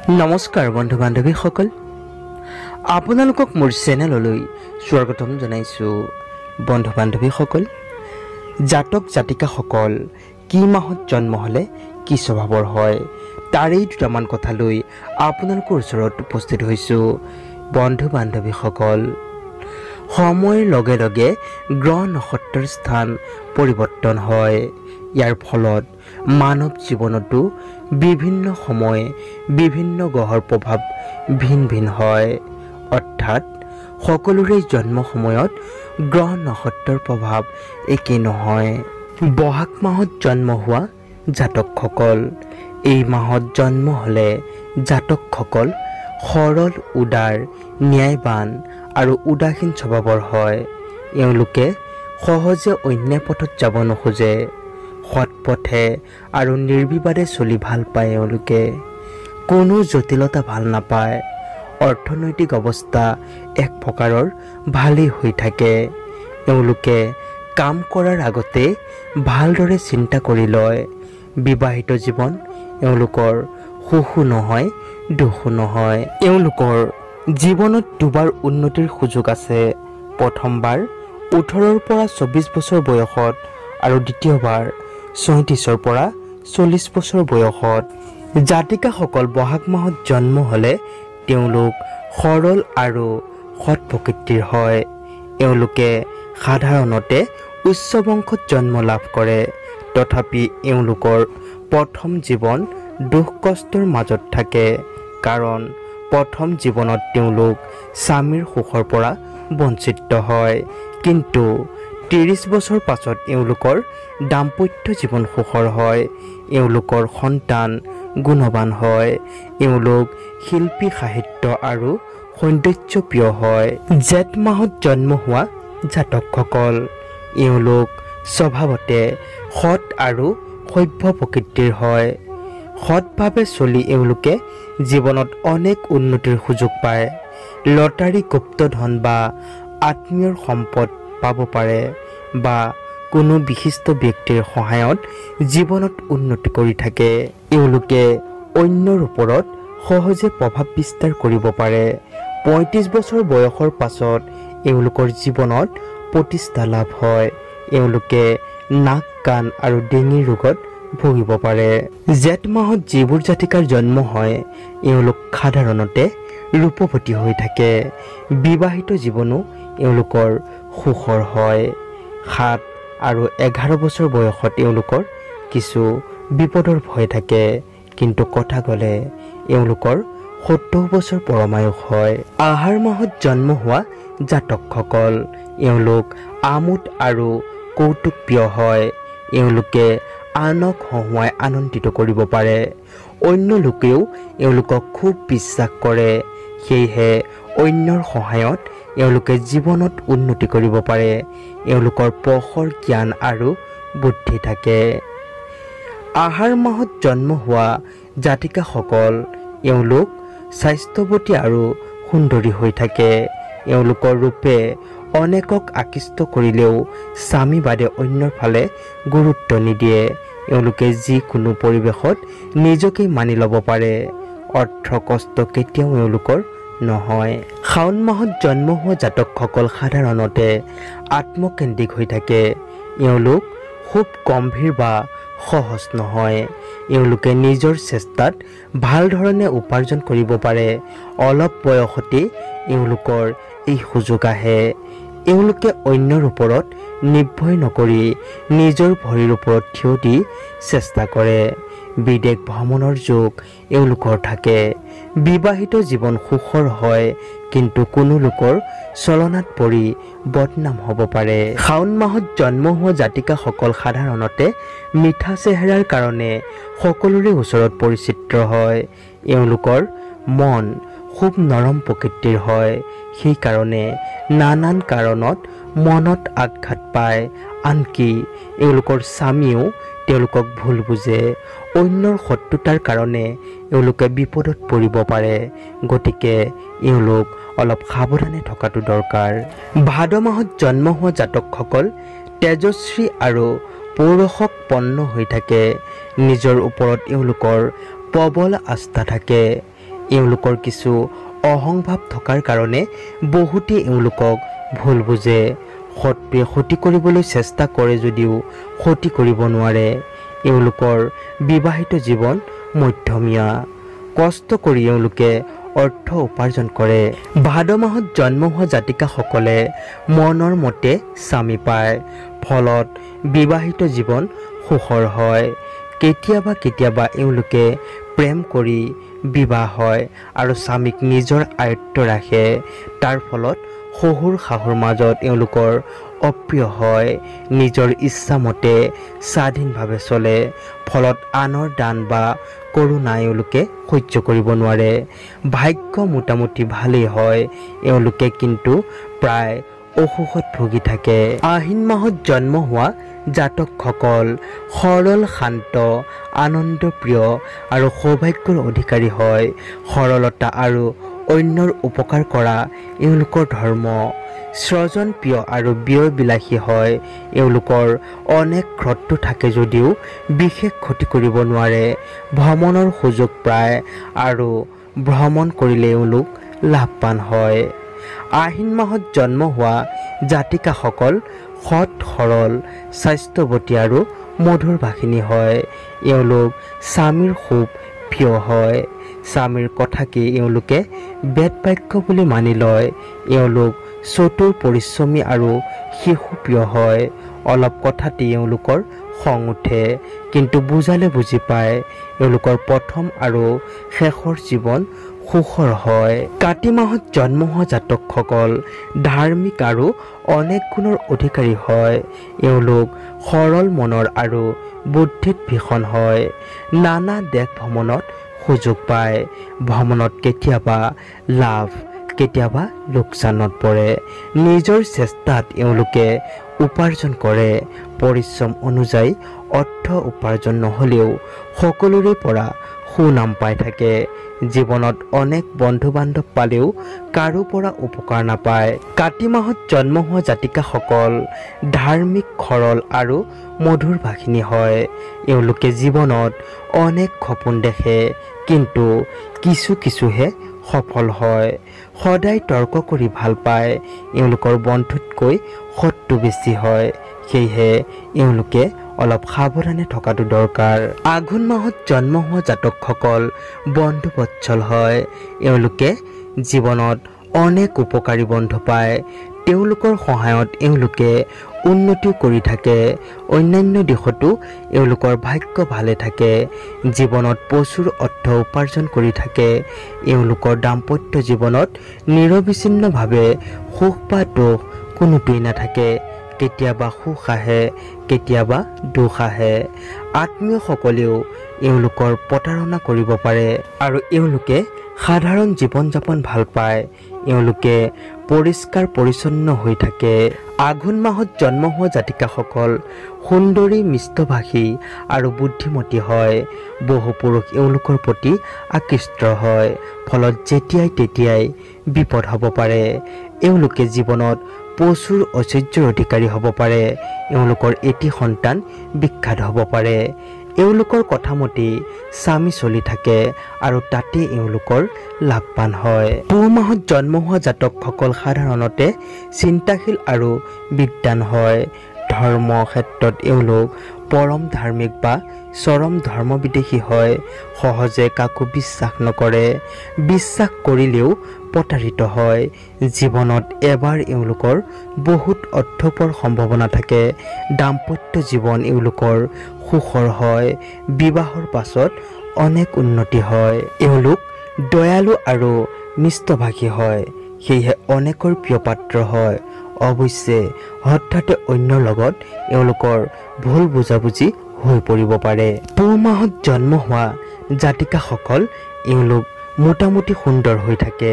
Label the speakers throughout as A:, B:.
A: নমস্কাৰ বন্ধু বান্ধৱীসকল আপোনালোকক মোৰ চেনেললৈ স্বাগতম জনাইছোঁ বন্ধু বান্ধৱীসকল জাতক জাতিকাসকল কি মাহত জন্ম হ'লে কি স্বভাৱৰ হয় তাৰেই দুটামান কথা লৈ আপোনালোকৰ ওচৰত উপস্থিত হৈছোঁ বন্ধু বান্ধৱীসকল সময়ৰ লগে লগে গ্ৰহ নক্ষত্ৰৰ স্থান পৰিৱৰ্তন হয়। ইয়াৰ ফলত মানৱ জীৱনতো বিভিন্ন সময় বিভিন্ন গ্ৰহৰ প্ৰভাৱ ভিন ভিন হয়। অৰ্থাৎ সকলোৰে জন্ম সময়ত গ্ৰহ নক্ষত্ৰৰ প্ৰভাৱ একেই নহয়। বহাগ মাহত জন্ম হোৱা জাতকসকল। এই মাহত জন্ম হ'লে জাতকসকল সৰল উদাৰ ন্যায়বান আৰু উদাসীন স্বভাৱৰ হয়। এওঁলোকে সহজে অন্যায় পথত যাব নোখোজে সৎ পথে আৰু নিৰ্বিবাদে চলি ভাল পায় এওঁলোকে। কোনো জটিলতা ভাল নাপায়। অৰ্থনৈতিক অৱস্থা এক প্ৰকাৰৰ ভালেই হৈ থাকে। এওঁলোকে কাম কৰাৰ আগতে ভালদৰে চিন্তা কৰি লয়। বিবাহিত জীৱন এওঁলোকৰ সুখো নহয় দুখো নহয়। এওঁলোকৰ জীৱনত দুবাৰ উন্নতিৰ সুযোগ আছে। প্ৰথমবাৰ ওঠৰৰ পৰা চৌবিছ বছৰ বয়সত আৰু দ্বিতীয়বাৰ ছয়ত্ৰিছৰ পৰা চল্লিছ বছৰ বয়সত। জাতিকাসকল বহাগ মাহত জন্ম হ'লে তেওঁলোক সৰল আৰু সৎ প্ৰকৃতিৰ হয়। এওঁলোকে সাধাৰণতে উচ্চ বংশত জন্ম লাভ কৰে। তথাপি এওঁলোকৰ প্ৰথম জীৱন দুখ কষ্টৰ মাজত থাকে। কাৰণ প্ৰথম জীৱনত তেওঁলোক স্বামীৰ সুখৰ পৰা বঞ্চিত হয়। কিন্তু ত্ৰিছ বছৰ পাছত এওঁলোকৰ দাম্পত্য জীৱন সুখৰ হয়। এওঁলোকৰ সন্তান গুণৱান হয়। এওঁলোক শিল্পী সাহিত্য আৰু সৌন্দৰ্যপ্ৰিয় হয়। জেঠ মাহত জন্ম হোৱা জাতকসকল। এওঁলোক স্বভাৱতে সৎ আৰু সভ্য প্ৰকৃতিৰ হয়। সৎভাৱে চলি এওঁলোকে জীৱনত অনেক উন্নতিৰ সুযোগ পায়। লটাৰী গুপ্তধন বা আত্মীয়ৰ সম্পদ পাব পাৰে বা কোনো বিশিষ্ট ব্যক্তিৰ সহায়ত জীৱনত উন্নতি কৰি থাকে। এওঁলোকে অন্যৰ ওপৰত সহজে প্ৰভাৱ বিস্তাৰ কৰিব পাৰে। পঁয়ত্ৰিছ বছৰ বয়সৰ পাছত এওঁলোকৰ জীৱনত প্ৰতিষ্ঠা লাভ হয়। এওঁলোকে নাক কাণ আৰু ডিঙিৰ ৰোগত ভুগিব পাৰে। জেঠ মাহত যিবোৰ জাতিকাৰ জন্ম হয় এওঁলোক সাধাৰণতে ৰূপৱতী হৈ থাকে। বিবাহিত জীৱনো এওঁলোকৰ সুখৰ হয়। সাত আৰু এঘাৰ বছৰ বয়সত এওঁলোকৰ কিছু বিপদৰ ভয় থাকে। কিন্তু কথা ক'লে এওঁলোকৰ সত্তৰ বছৰ পৰমায়ুস হয়। আহাৰ মাহত জন্ম হোৱা জাতকসকল এওঁলোক আমোদ আৰু কৌতুকপ্ৰিয় হয়। এওঁলোকে আনক হহুৱাই আনন্দিত কৰিব পাৰে। অন্য লোকেও এওঁলোকক খুব বিশ্বাস কৰে। সেয়েহে অন্যৰ সহায়ত এওঁলোকে জীৱনত উন্নতি কৰিব পাৰে। এওঁলোকৰ প্ৰখৰ জ্ঞান আৰু বুদ্ধি থাকে। আহাৰ মাহত জন্ম হোৱা জাতিকাসকল এওঁলোক স্বাস্থ্যৱতী আৰু সুন্দৰী হৈ থাকে। এওঁলোকৰ ৰূপে অনেকক আকৃষ্ট কৰিলেও স্বামী বাদে অন্যৰ ফালে গুৰুত্ব নিদিয়ে। এওঁলোকে যিকোনো পৰিৱেশত নিজকেই মানি ল'ব পাৰে। অৰ্থ কষ্ট কেতিয়াও এওঁলোকৰ নহয়। শাওণ মাহত জন্ম হোৱা জাতকসকল সাধাৰণতে আত্মকেন্দ্ৰিক হৈ থাকে। এওঁলোক খুব গম্ভীৰ বা সহজ নহয়। এওঁলোকে নিজৰ চেষ্টাত ভাল ধৰণে উপাৰ্জন কৰিব পাৰে। অলপ বয়সতেই এওঁলোকৰ এই সুযোগ আহে। এওঁলোকে অন্যৰ ওপৰত নিৰ্ভয় নকৰি নিজৰ ভৰিৰ ওপৰত থিয় দি চেষ্টা কৰে। বিদেশ ভ্ৰমণৰ যোগ এওঁলোকৰ থাকে। বিবাহিত জীৱন সুখৰ হয় কিন্তু কোনো লোকৰ চলনাত পৰি বদনাম হ'ব পাৰে। শাওণ মাহত জন্ম হোৱা জাতিকাসকল সাধাৰণতে মিঠা চেহেৰাৰ কাৰণে সকলোৰে ওচৰত পৰিচিত্ৰ হয়। এওঁলোকৰ মন খুব নৰম প্ৰকৃতিৰ হয় সেইকাৰণে নানান কাৰণত মনত আঘাত পায়। আনকি এওঁলোকৰ স্বামীয়েও তেওঁলোকক ভুল বুজে অন্যৰ শত্ৰুতাৰ কাৰণে এওঁলোকে বিপদত পৰিব পাৰে গতিকে এওঁলোক অলপ সাৱধানে থকাটো দৰকাৰ। ভাদ মাহত জন্ম হোৱা জাতকসকল তেজস্বী আৰু পৌৰসপন্ন হৈ থাকে। নিজৰ ওপৰত এওঁলোকৰ প্ৰবল আস্থা থাকে। এওঁলোকৰ কিছু অহংভাৱ থকাৰ কাৰণে বহুতে এওঁলোকক ভুল বুজে। শত্ৰুৱে ক্ষতি কৰিবলৈ চেষ্টা কৰে যদিও ক্ষতি কৰিব নোৱাৰে। এওঁলোকৰ বিবাহিত জীৱন মধ্যমীয়া। কষ্ট কৰি এওঁলোকে অৰ্থ উপাৰ্জন কৰে। ভাদ মাহত জন্ম হোৱা জাতিকাসকলে মনৰ মতে স্বামী পায়। ফলত বিবাহিত জীৱন সুখৰ হয়। কেতিয়াবা কেতিয়াবা এওঁলোকে প্ৰেম কৰি বিবাহ হয় আৰু স্বামীক নিজৰ আয়ত্ব ৰাখে। তাৰ ফলত শহুৰ শাহুৰ মাজত এওঁলোকৰ অপ্ৰিয় হয়। নিজৰ ইচ্ছামতে স্বাধীনভাৱে চলে ফলত আনৰ দান বা কৰোণা এওঁলোকে সহ্য কৰিব নোৱাৰে। ভাগ্য মোটামুটি ভালেই হয় এওঁলোকে কিন্তু প্ৰায় অসুখত ভুগি থাকে। আহিন মাহত জন্ম হোৱা জাতকসকল সৰল শান্ত আনন্দপ্ৰিয় আৰু সৌভাগ্যৰ অধিকাৰী হয়। সৰলতা আৰু অন্যৰ উপকাৰ কৰা এওঁলোকৰ ধৰ্ম। স্বজনপ্ৰিয় আৰু ব্যয়বিলাসী হয়। এওঁলোকৰ অনেক শত্ৰু থাকে যদিও বিশেষ ক্ষতি কৰিব নোৱাৰে। ভ্ৰমণৰ সুযোগ প্ৰায় আৰু ভ্ৰমণ কৰিলে এওঁলোক লাভৱান হয়। আহিন মাহত জন্ম হোৱা জাতিকাসকল সৎ সৰল স্বাস্থ্যৱতী আৰু মধুৰ ভাষিনী হয়। এওঁলোক স্বামীৰ খুব প্ৰিয় হয়। স্বামীৰ কথাকেই এওঁলোকে বেদ বাক্য বুলি মানি লয়? এওঁলোক চতুৰ পৰিশ্ৰমী আৰু শিশুপ্ৰিয় হয়। অলপ কথাতেই এওঁলোকৰ খং উঠে কিন্তু বুজালে বুজি পায়। এওঁলোকৰ প্ৰথম আৰু শেষৰ জীৱন সুখৰ হয়। কাতি মাহত জন্ম হোৱা জাতকসকল ধাৰ্মিক আৰু অনেক গুণৰ অধিকাৰী হয়। এওঁলোক সৰল মনৰ আৰু বুদ্ধিত ভীষণ হয়। নানা দেশ ভ্ৰমণত সুযোগ পায়। ভ্ৰমণত কেতিয়াবা লাভ কেতিয়াবা লোকচানত পৰে। নিজৰ চেষ্টাত এওঁলোকে উপাৰ্জন কৰে। পৰিশ্ৰম অনুযায়ী অৰ্থ উপাৰ্জন নহ'লেও সকলোৰে পৰা সুনাম পাই থাকে। জীৱনত অনেক বন্ধু বান্ধৱ পালেও কাৰো পৰা উপকাৰ নাপায়। কাতি মাহত জন্ম হোৱা জাতিকাসকল ধাৰ্মিক সৰল আৰু মধুৰ ভাষিনী হয়। এওঁলোকে জীৱনত অনেক সপোন দেখে। কিন্তু কিছু কিছুহে সফল হয়। সদায় তৰ্ক কৰি ভাল পায়। এওঁলোকৰ বন্ধুতকৈ শত্ৰু বেছি হয়। সেয়েহে এওঁলোকে অলপ সাৱধানে থকাটো দৰকাৰ। আঘোণ মাহত জন্ম হোৱা জাতকসকল বন্ধুবৎসল হয়। এওঁলোকে জীৱনত অনেক উপকাৰী বন্ধু পায়। তেওঁলোকৰ সহায়ত এওঁলোকে উন্নতি কৰি থাকে। অন্যান্য দিশতো এওঁলোকৰ ভাগ্য ভালে থাকে। জীৱনত প্ৰচুৰ অৰ্থ উপাৰ্জন কৰি থাকে। এওঁলোকৰ দাম্পত্য জীৱনত নিৰবিচ্ছিন্নভাৱে সুখ বা দুখ কোনোটোৱেই নাথাকে। কেতিয়াবা সুখ আহে কেতিয়াবা দুখ আহে। আত্মীয়সকলেও এওঁলোকৰ প্ৰতাৰণা কৰিব পাৰে। আৰু এওঁলোকে সাধাৰণ জীৱন যাপন ভাল পায়। এওঁলোকে পৰিষ্কাৰ পৰিচ্ছন্ন হৈ থাকে। আঘোণ মাহত জন্ম হোৱা জাতিকাসকল সুন্দৰী মিষ্টভাষী আৰু বুদ্ধিমতী হয়। বহু পুৰুষ এওঁলোকৰ প্ৰতি আকৃষ্ট হয়। ফলত যেতিয়াই তেতিয়াই বিপদ হ'ব পাৰে। এওঁলোকে জীৱনত প্ৰচুৰ ঐশ্বৰ্যৰ অধিকাৰী হ'ব পাৰে। এওঁলোকৰ এটি সন্তান বিখ্যাত হ'ব পাৰে। এওঁলোকৰ কথামতেই স্বামী চলি থাকে আৰু তাতেই এওঁলোকৰ লাভৱান হয়। পুহ মাহত জন্ম হোৱা জাতকসকল সাধাৰণতে চিন্তাশীল আৰু বিদ্বান হয়। ধৰ্ম ক্ষেত্ৰত এওঁলোক পৰম ধাৰ্মিক বা চৰম ধৰ্মবিদেশী হয় সহজে কাকো বিশ্বাস নকৰে। বিশ্বাস কৰিলেও প্ৰতাৰিত হয়। জীৱনত এবাৰ এওঁলোকৰ বহুত অৰ্থপৰ সম্ভাৱনা থাকে। দাম্পত্য জীৱন এওঁলোকৰ সুখৰ হয়। বিবাহৰ পাছত অনেক উন্নতি হয়। এওঁলোক দয়ালু আৰু মিষ্টভাষী হয়। সেয়েহে অনেকৰ প্ৰিয় পাত্ৰ হয়। অৱশ্যে হঠাতে অন্যৰ লগত এওঁলোকৰ ভুল বুজাবুজি হৈ পৰিব পাৰে। পুহ মাহত জন্ম হোৱা জাতিকাসকল এওঁলোক মোটামুটি সুন্দৰ হৈ থাকে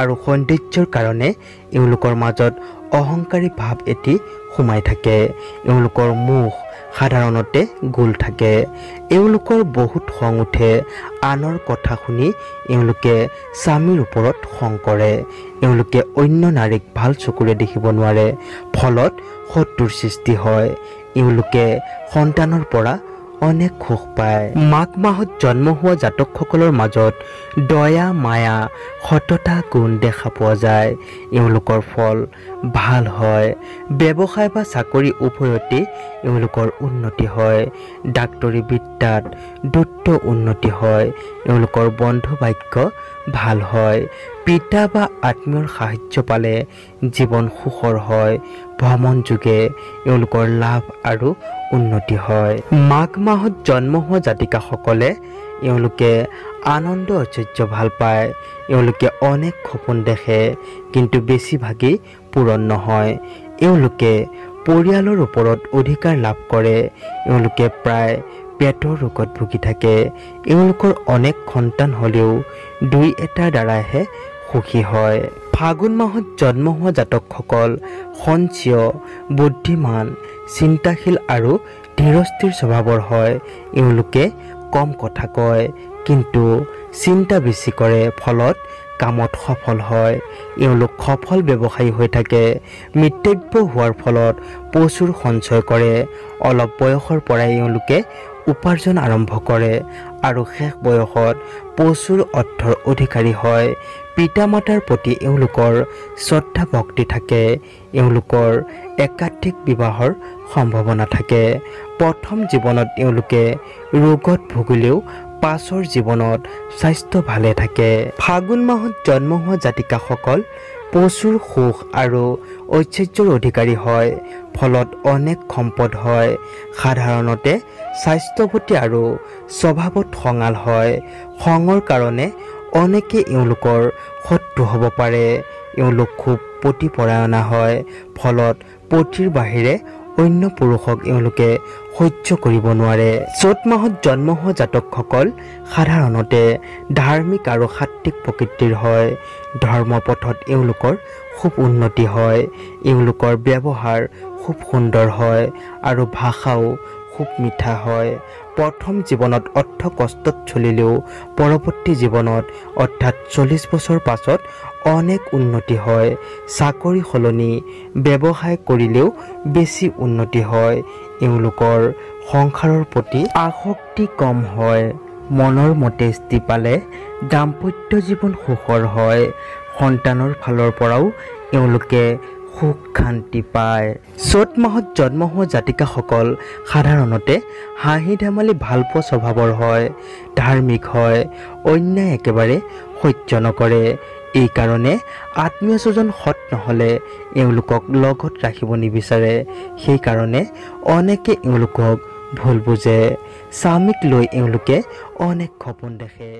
A: আৰু সৌন্দৰ্যৰ কাৰণে এওঁলোকৰ মাজত অহংকাৰী ভাৱ এটি সোমাই থাকে। এওঁলোকৰ মুখ সাধাৰণতে গোল থাকে। এওঁলোকৰ বহুত খং উঠে। আনৰ কথা শুনি এওঁলোকে স্বামীৰ ওপৰত খং কৰে। এওঁলোকে অন্য নাৰীক ভাল চকুৰে দেখিব নোৱাৰে। ফলত শত্ৰুৰ সৃষ্টি হয়। এওঁলোকে সন্তানৰ পৰা অনেক সুখ পায়। মাঘ মাহত জন্ম হোৱা জাতকসকলৰ মাজত দয়া মায়া সততা গুণ দেখা পোৱা যায়। এওঁলোকৰ ফল ভাল হয়। ব্যৱসায় বা চাকৰি উভয়তে এওঁলোকৰ উন্নতি হয়। ডাক্তৰী বিদ্যাত দ্ৰুত উন্নতি হয়। এওঁলোকৰ বন্ধু বাক্য ভাল হয়। পিতা বা আত্মীয়ৰ সাহায্য পালে জীৱন সুখৰ হয়। ভ্ৰমণ যোগে এওঁলোকৰ লাভ আৰু উন্নতি হয়। মাঘ মাহত জন্ম হোৱা জাতিকাসকলে এওঁলোকে আনন্দ ঐশ্বৰ্য ভাল পায়। এওঁলোকে অনেক সপোন দেখে কিন্তু বেছিভাগেই পূৰণ নহয়। এওঁলোকে পৰিয়ালৰ ওপৰত অধিকাৰ লাভ কৰে। এওঁলোকে প্ৰায় পেটৰ ৰোগত ভুগি থাকে। এওঁলোকৰ অনেক সন্তান হ'লেও দুই এটাৰ দ্বাৰাহে সুখী হয়। ফাগুন মাহত জন্ম হোৱা জাতকসকল সঞ্চীয় বুদ্ধিমান চিন্তাশীল আৰু ধীৰস্থিৰ স্বভাৱৰ হয়। এওঁলোকে কম কথা কয় কিন্তু চিন্তা বেছি কৰে ফলত কামত সফল হয়। এওঁলোক সফল ব্যৱসায়ী হৈ থাকে। মিতব্য হোৱাৰ ফলত প্ৰচুৰ সঞ্চয় কৰে। অলপ বয়সৰ পৰাই এওঁলোকে উপাৰ্জন আৰম্ভ কৰে আৰু শেষ বয়সত প্ৰচুৰ অৰ্থৰ অধিকাৰী হয়। পিতা মাতাৰ প্ৰতি এওঁলোকৰ শ্ৰদ্ধা ভক্তি থাকে। এওঁলোকৰ একাধিক বিবাহৰ সম্ভাৱনা থাকে। প্ৰথম জীৱনত এওঁলোকে ৰোগত ভুগিলেও পাছৰ জীৱনত স্বাস্থ্য ভালে থাকে। ফাগুন মাহত জন্ম হোৱা জাতিকাসকল প্ৰচুৰ সুখ আৰু ঐশ্বৰ্যৰ অধিকাৰী হয় ফলত অনেক সম্পদ হয়। সাধাৰণতে স্বাস্থ্যৱতী আৰু স্বভাৱত খঙাল হয়। খঙৰ কাৰণে অনেকে এওঁলোকৰ শত্ৰু হ'ব পাৰে। এওঁলোক খুব প্ৰতিপৰায়ণা হয় ফলত পতিৰ বাহিৰে অন্য পুৰুষক এওঁলোকে সহ্য কৰিব নোৱাৰে। চ'ত মাহত জন্ম হোৱা জাতকসকল সাধাৰণতে ধাৰ্মিক আৰু সাত্বিক প্ৰকৃতিৰ হয়। ধৰ্মপথত এওঁলোকৰ খুব উন্নতি হয় এওঁলোকৰ ব্যৱহাৰ খুব সুন্দৰ হয় আৰু ভাষাও খুব মিঠা হয়। প্ৰথম জীৱনত অৰ্থ কষ্টত চলিলেও পৰৱৰ্তী জীৱনত অৰ্থাৎ চল্লিছ বছৰ পাছত অনেক উন্নতি হয়। চাকৰি সলনি ব্যৱসায় কৰিলেও বেছি উন্নতি হয়। এওঁলোকৰ সংসাৰৰ প্ৰতি আসক্তি কম হয়। মনৰ মতেষ্টি পালে দাম্পত্য জীৱন সুখৰ হয়। সন্তানৰ ফালৰ পৰাও এওঁলোকে সুখ শান্তি পায়। চ'ত মাহত জন্ম হোৱা জাতিকাসকল সাধাৰণতে হাঁহি ধেমালি ভালপোৱা স্বভাৱৰ হয় ধাৰ্মিক হয় অন্যায় একেবাৰে সহ্য নকৰে। এইকাৰণে আত্মীয় স্বজন সৎ নহ'লে এওঁলোকক লগত ৰাখিব নিবিচাৰে। সেইকাৰণে অনেকে এওঁলোকক ভুল বুজে। স্বামীক লৈ এওঁলোকে অনেক সপোন দেখে।